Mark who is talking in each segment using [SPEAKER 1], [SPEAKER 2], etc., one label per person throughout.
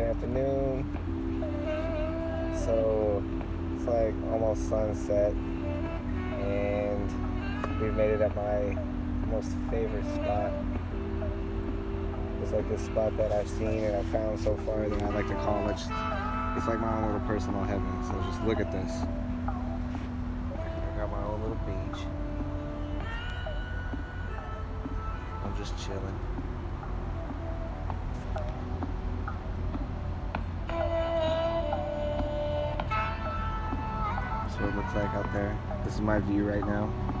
[SPEAKER 1] Good afternoon. So it's like almost sunset, and we've made it at my most favorite spot. It's like this spot that I've seen and I've found so far that I like to call it. It's like my own little personal heaven. So just look at this. I got my own little beach. I'm just chilling. There. This is my view right now.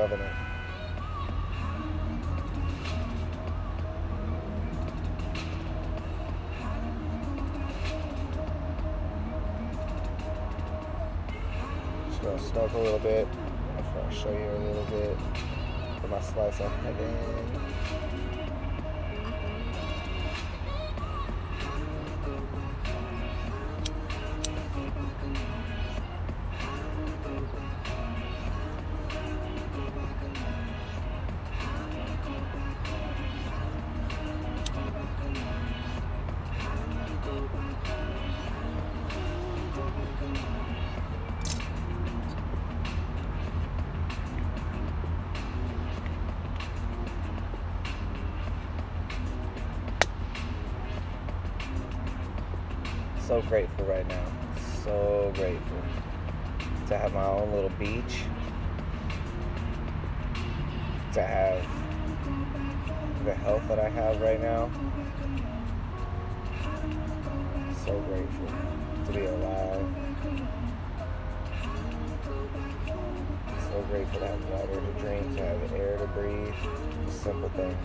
[SPEAKER 1] Loving it. Just gonna snorkel a little bit. I'm gonna show you a little bit of my slice of heaven. So grateful right now. So grateful to have my own little beach. To have the health that I have right now. So grateful to be alive. So grateful to have water to drink, to have air to breathe. Just simple things.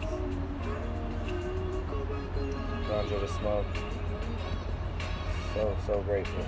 [SPEAKER 1] Ganja to smoke. So, so grateful.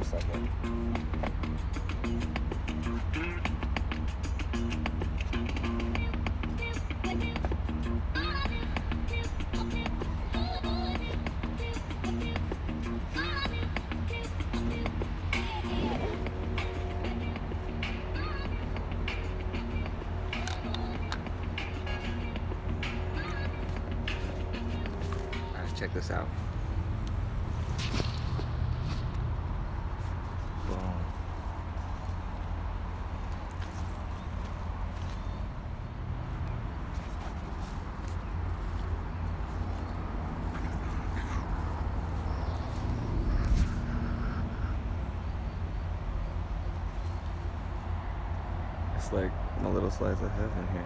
[SPEAKER 1] Walk around Like my little slice of heaven here.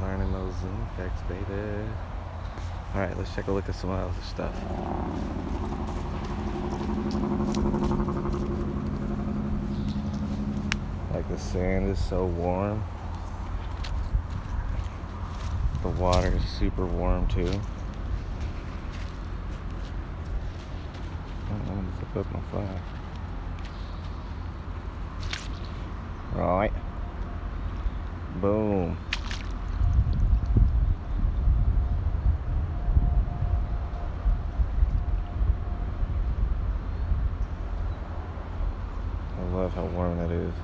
[SPEAKER 1] Learning those Zoom effects, baby. All right, let's take a look at some other stuff. The sand is so warm. The water is super warm too. I don't want to zip up my. Right. Boom. I love how warm that is.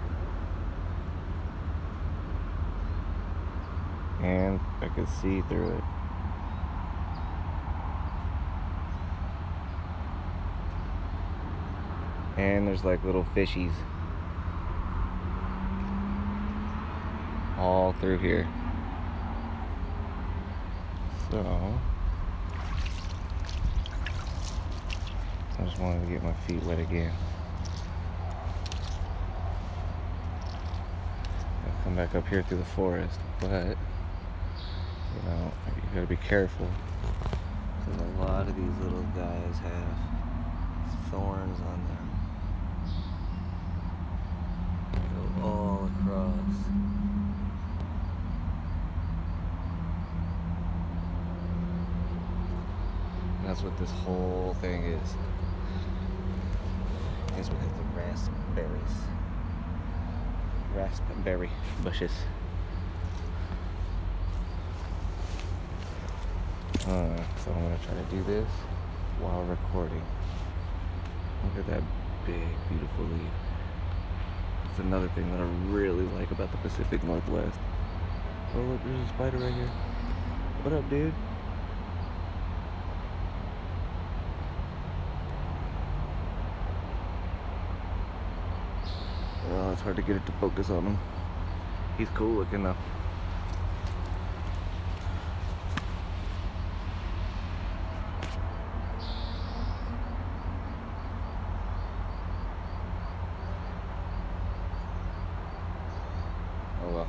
[SPEAKER 1] And I can see through it. And there's like little fishies all through here. So, I just wanted to get my feet wet again. I'll come back up here through the forest, but you know, you gotta be careful. Because a lot of these little guys have thorns on them. Go all across. And that's what this whole thing is. Is because the raspberries. Raspberry bushes. Uh, so I'm gonna try to do this while recording. Look at that big, beautiful leaf. That's another thing that I really like about the Pacific Northwest. Oh look, there's a spider right here. What up, dude? Oh, it's hard to get it to focus on him. He's cool looking though. Oh well.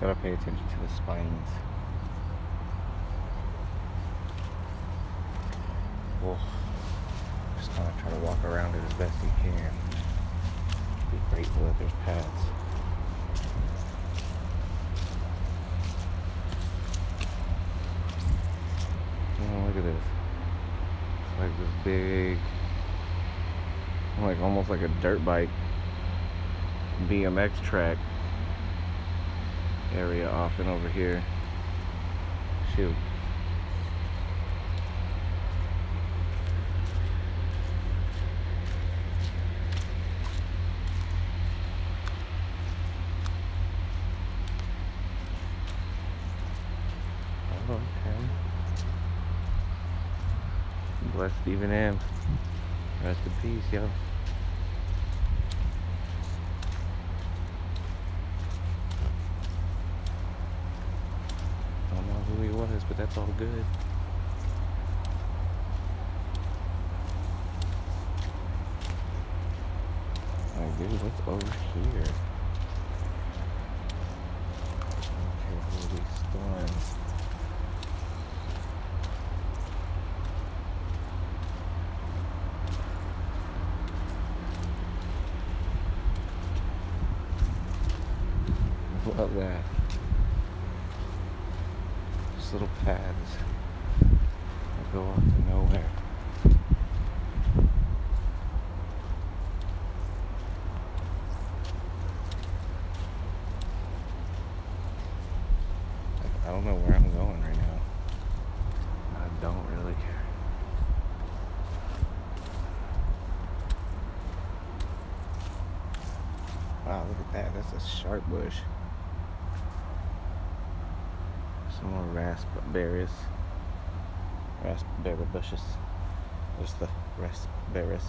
[SPEAKER 1] Gotta pay attention to the spines. Oh, just kind of try to walk around it as best you can. Be grateful that there's paths. Oh, look at this. It's like this big, like almost like a dirt bike BMX track area off and over here. Shoot. Okay. Bless Stephen M. Rest in peace, yo. I don't know who he was, but that's all good. Like, dude, what's over here? Careful with these thorns. Love that. Just little paths that go off to nowhere. I- I don't know where I'm going right now. I don't really care. Wow, look at that. That's a sharp bush. Some more raspberries. Raspberry bushes. There's the raspberries.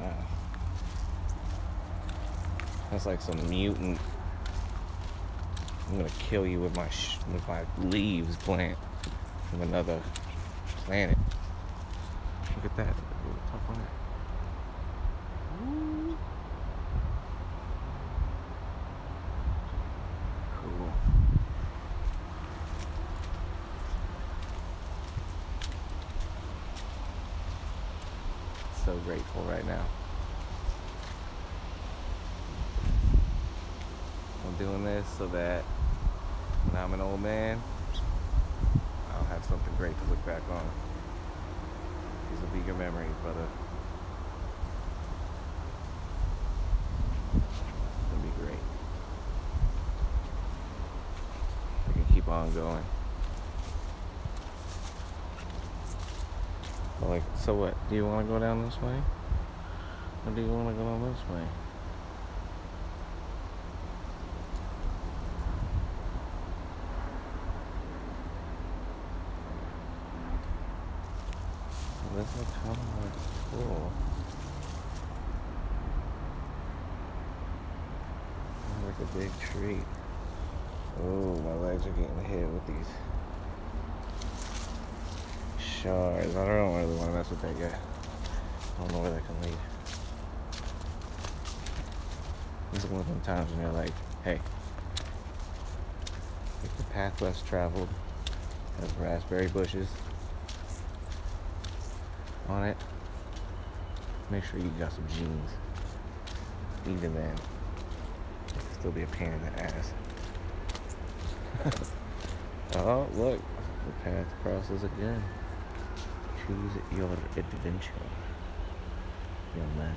[SPEAKER 1] Wow. That's like some mutant. I'm gonna kill you with my with my leaves plant from another planet. Look at that. Look at the top on it. Ooh. Cool. Right now. I'm doing this so that when I'm an old man, I'll have something great to look back on. These will be your memories, brother. It'll be great. I can keep on going. Like, so what? Do you want to go down this way? Or do you want to go down this way? This looks kind of like cool. Like a big tree. Oh, my legs are getting hit with these shards. I don't really want to mess with that yet. I don't know where that can lead. This is one of them times when you're like, hey, the path less traveled has raspberry bushes on it, make sure you got some jeans. Even then, it'll still be a pain in the ass. oh, look, the path crosses again. Choose your adventure, young man.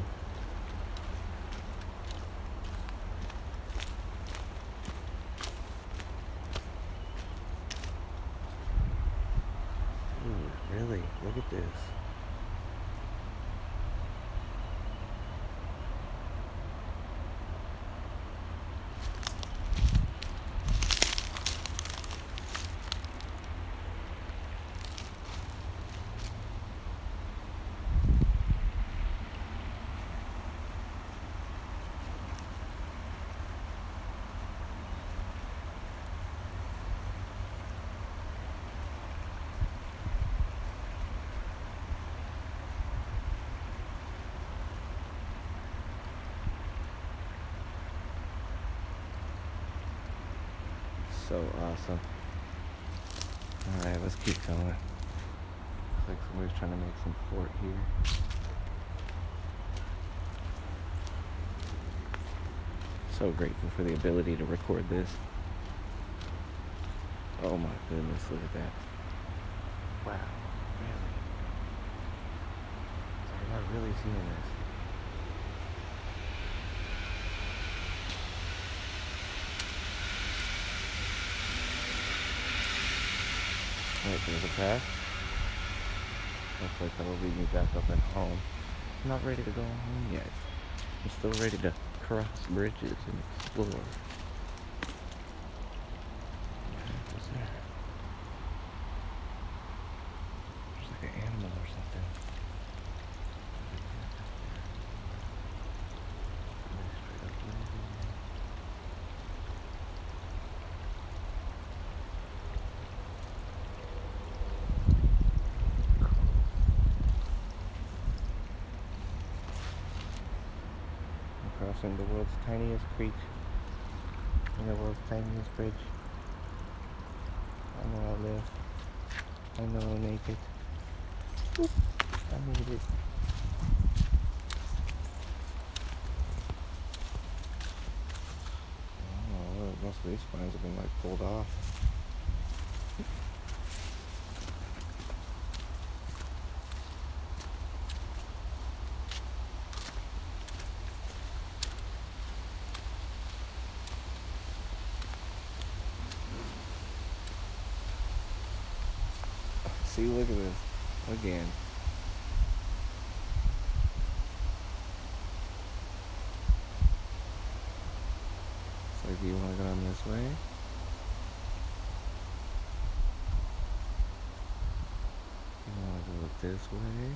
[SPEAKER 1] Ooh, really? Look at this. So awesome. Alright, let's keep going. Looks like somebody's trying to make some fort here. So grateful for the ability to record this. Oh my goodness, look at that. Wow, really? So I'm not really seeing this. Right, there's a path. Like that'll lead me back up at home. Not ready to go home yet. I'm still ready to cross bridges and explore. What was there? There's like an animal or something. Straight up lazy. I'm crossing the world's tiniest creek and the world's tiniest bridge. I know I'll live. I know I'll make it. I made it. Look, most of these spines have been like pulled off. See, look at this. Again. So do you want to go down this way? You want to go this way?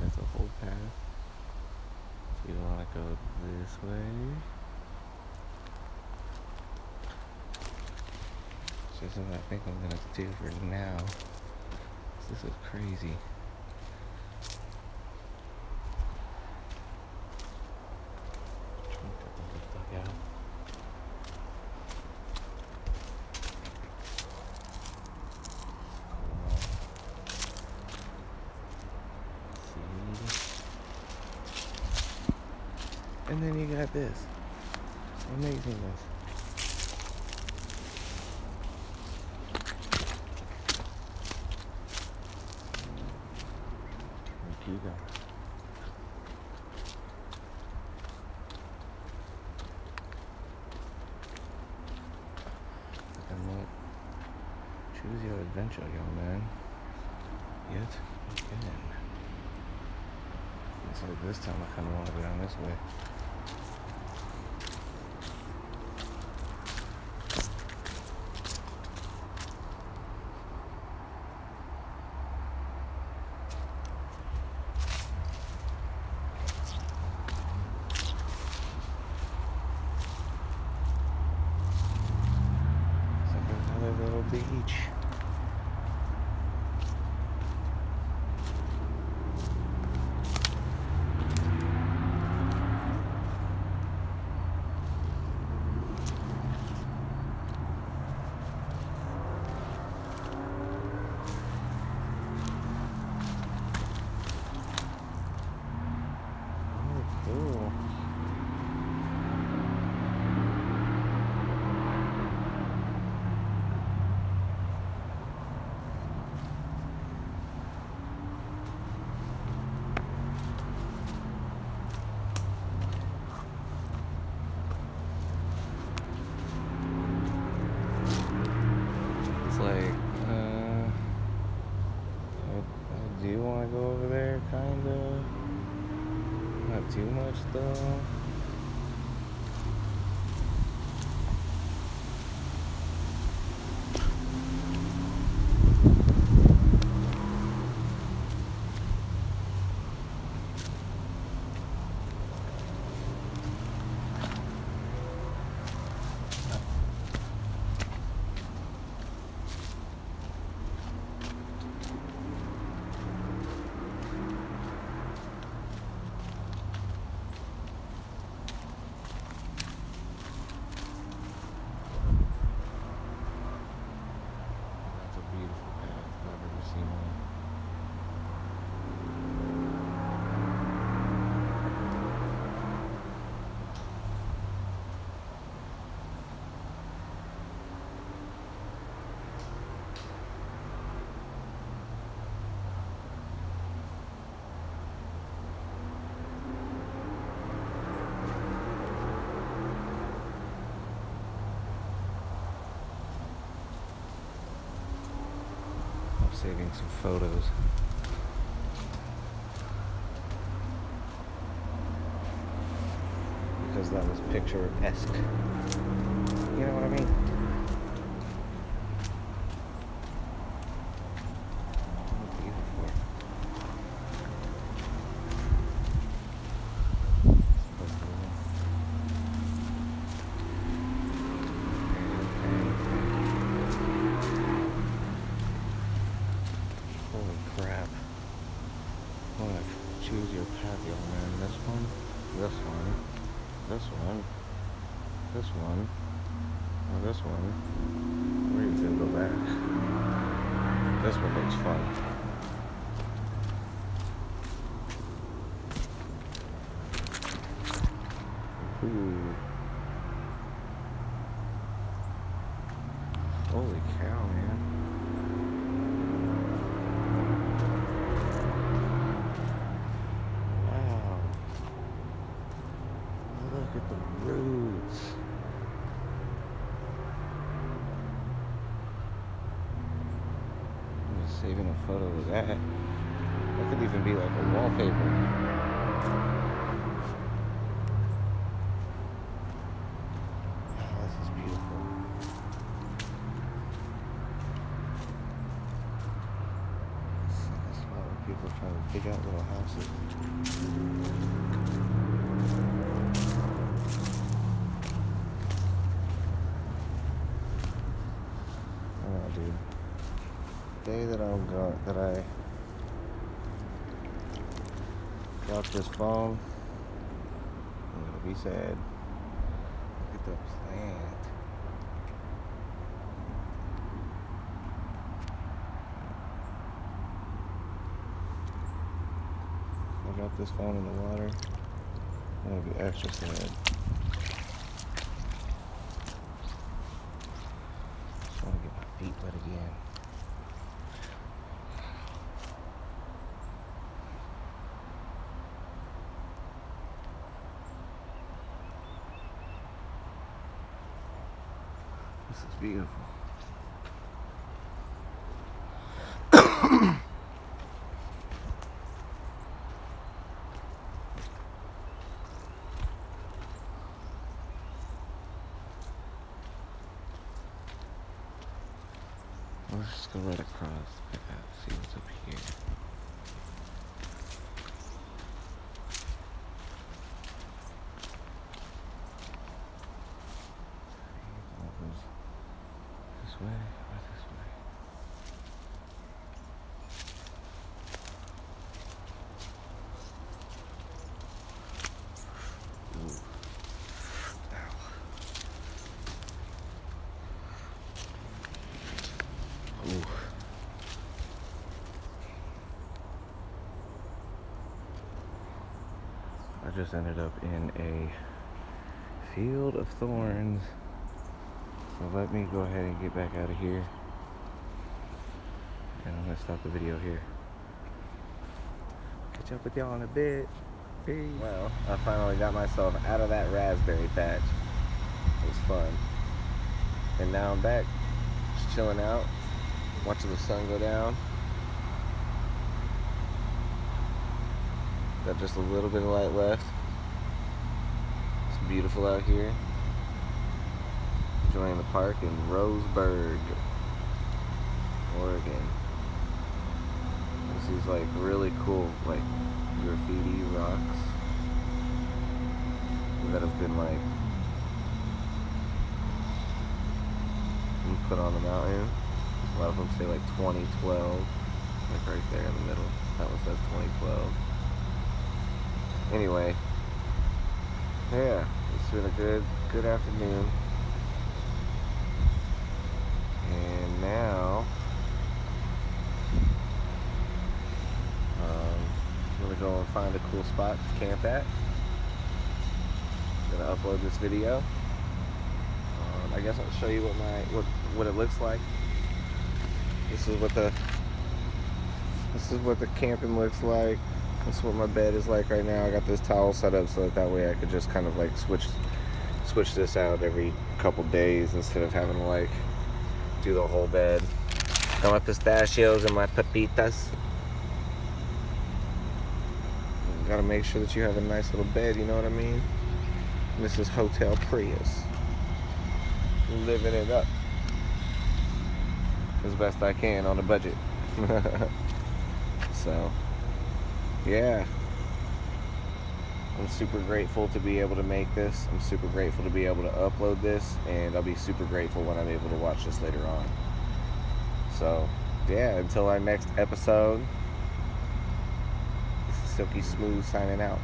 [SPEAKER 1] That's a whole path. You want to go this way? This is what I think I'm gonna do for now. This is crazy. And then you got this. Amazingness. Choose your adventure, young man. Yet again. It's like this time I kind of want to go down this way. taking some photos. Because that was picturesque. You know what I mean? looks fun. Ooh. saving a photo of that. That could even be like a wallpaper. up this phone in the water. That would be extra sad. Just want to get my feet wet again. This is beautiful. We'll just go right across. Out, see what's up here. What goes This way or this way? Ooh. Ow. Ooh. I just ended up in a field of thorns. So let me go ahead and get back out of here. And I'm gonna stop the video here. Catch up with y'all in a bit. Peace. Well, I finally got myself out of that raspberry patch. It was fun. And now I'm back, just chilling out, watching the sun go down. Got just a little bit of light left. It's beautiful out here. Enjoying the park in Roseburg, Oregon. This is like really cool, like graffiti rocks that have been like put on the mountain. A lot of them say like 2012, like right there in the middle. That one says 2012. Anyway, yeah, it's been a good, good afternoon. And now, um, I'm gonna go and find a cool spot to camp at. Gonna upload this video. Um, I guess I'll show you what my what what it looks like. This is what the this is what the camping looks like. This is what my bed is like right now. I got this towel set up so that that way I could just kind of like switch switch this out every couple days instead of having to like do the whole bed. Got my pistachios and my pepitas. Gotta make sure that you have a nice little bed, you know what I mean? This is Hotel Prius. Living it up as best I can on a budget. so, yeah. I'm super grateful to be able to make this. I'm super grateful to be able to upload this, and I'll be super grateful when I'm able to watch this later on. So, yeah, until our next episode, this is Silky Smooth signing out.